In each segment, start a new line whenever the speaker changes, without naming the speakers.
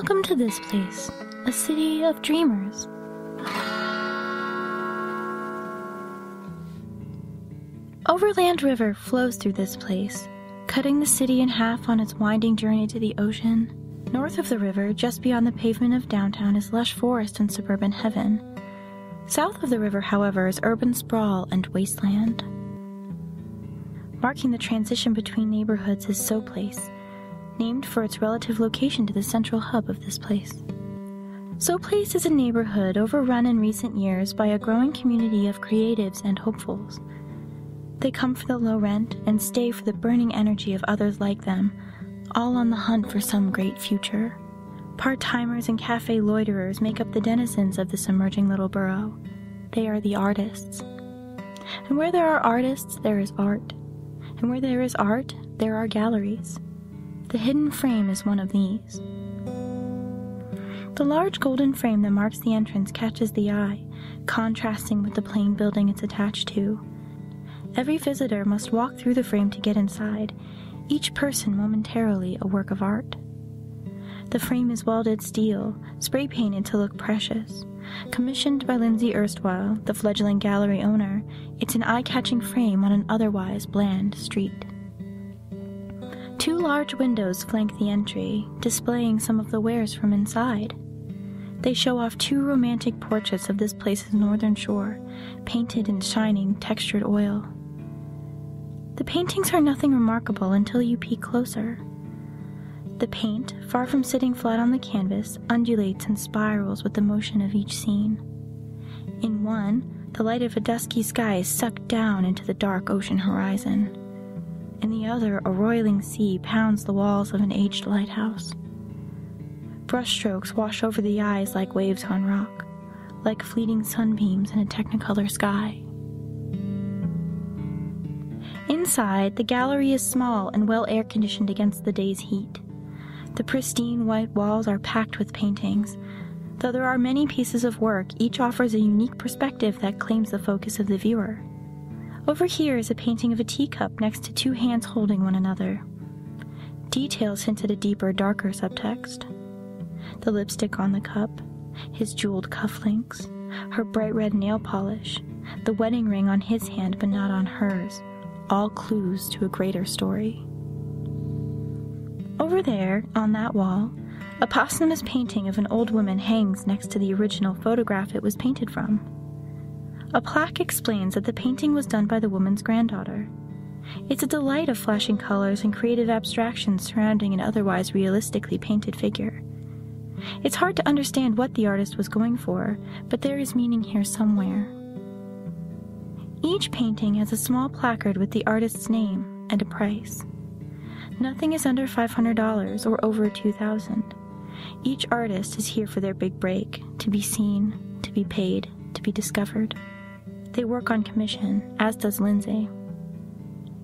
Welcome to this place, a city of dreamers. Overland River flows through this place, cutting the city in half on its winding journey to the ocean. North of the river, just beyond the pavement of downtown, is lush forest and suburban heaven. South of the river, however, is urban sprawl and wasteland. Marking the transition between neighborhoods is So Place, named for its relative location to the central hub of this place. So Place is a neighborhood overrun in recent years by a growing community of creatives and hopefuls. They come for the low rent and stay for the burning energy of others like them, all on the hunt for some great future. Part timers and cafe loiterers make up the denizens of this emerging little borough. They are the artists. And where there are artists, there is art. And where there is art, there are galleries. The hidden frame is one of these. The large golden frame that marks the entrance catches the eye, contrasting with the plain building it's attached to. Every visitor must walk through the frame to get inside, each person momentarily a work of art. The frame is welded steel, spray painted to look precious. Commissioned by Lindsay Erstwhile, the fledgling gallery owner, it's an eye catching frame on an otherwise bland street. Two large windows flank the entry, displaying some of the wares from inside. They show off two romantic portraits of this place's northern shore, painted in shining, textured oil. The paintings are nothing remarkable until you peek closer. The paint, far from sitting flat on the canvas, undulates and spirals with the motion of each scene. In one, the light of a dusky sky is sucked down into the dark ocean horizon. In the other, a roiling sea pounds the walls of an aged lighthouse. Brushstrokes wash over the eyes like waves on rock, like fleeting sunbeams in a technicolor sky. Inside, the gallery is small and well air conditioned against the day's heat. The pristine white walls are packed with paintings. Though there are many pieces of work, each offers a unique perspective that claims the focus of the viewer. Over here is a painting of a teacup next to two hands holding one another. Details hint at a deeper, darker subtext. The lipstick on the cup, his jeweled cufflinks, her bright red nail polish, the wedding ring on his hand but not on hers, all clues to a greater story. Over there, on that wall, a posthumous painting of an old woman hangs next to the original photograph it was painted from. A plaque explains that the painting was done by the woman's granddaughter. It's a delight of flashing colors and creative abstractions surrounding an otherwise realistically painted figure. It's hard to understand what the artist was going for, but there is meaning here somewhere. Each painting has a small placard with the artist's name and a price. Nothing is under $500 or over 2000 Each artist is here for their big break, to be seen, to be paid, to be discovered. They work on commission, as does Lindsay.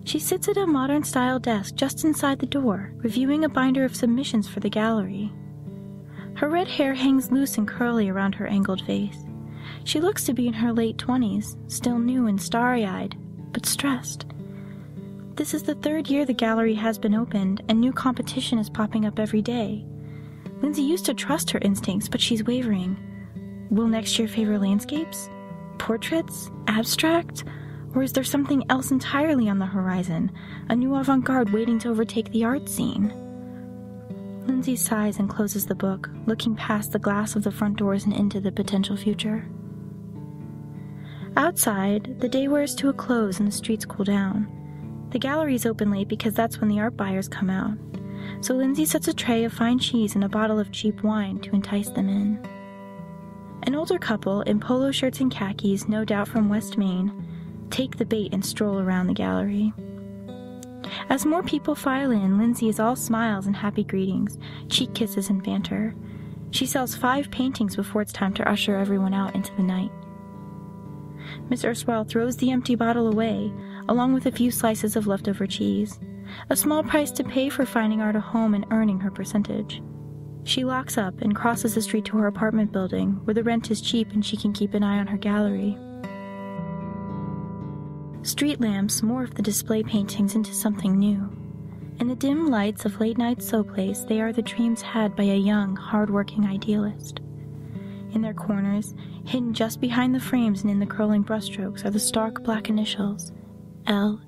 She sits at a modern style desk just inside the door, reviewing a binder of submissions for the gallery. Her red hair hangs loose and curly around her angled face. She looks to be in her late 20s, still new and starry eyed, but stressed. This is the third year the gallery has been opened, and new competition is popping up every day. Lindsay used to trust her instincts, but she's wavering. Will next year favor landscapes? Portraits? Abstract? Or is there something else entirely on the horizon? A new avant garde waiting to overtake the art scene? Lindsay sighs and closes the book, looking past the glass of the front doors and into the potential future. Outside, the day wears to a close and the streets cool down. The gallery's open late because that's when the art buyers come out. So Lindsay sets a tray of fine cheese and a bottle of cheap wine to entice them in. An older couple in polo shirts and khakis, no doubt from West Maine, take the bait and stroll around the gallery. As more people file in, Lindsay is all smiles and happy greetings, cheek kisses and banter. She sells five paintings before it's time to usher everyone out into the night. Miss Erstwhile throws the empty bottle away, along with a few slices of leftover cheese. A small price to pay for finding art a home and earning her percentage. She locks up and crosses the street to her apartment building, where the rent is cheap and she can keep an eye on her gallery. Street lamps morph the display paintings into something new. In the dim lights of late night so place, they are the dreams had by a young, hard-working idealist. In their corners, hidden just behind the frames and in the curling brushstrokes, are the stark black initials L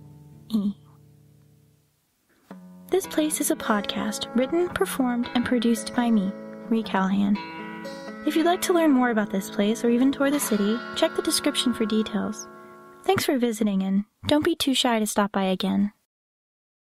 E. This Place is a podcast written, performed, and produced by me, Ree Callahan. If you'd like to learn more about this place or even tour the city, check the description for details. Thanks for visiting and don't be too shy to stop by again.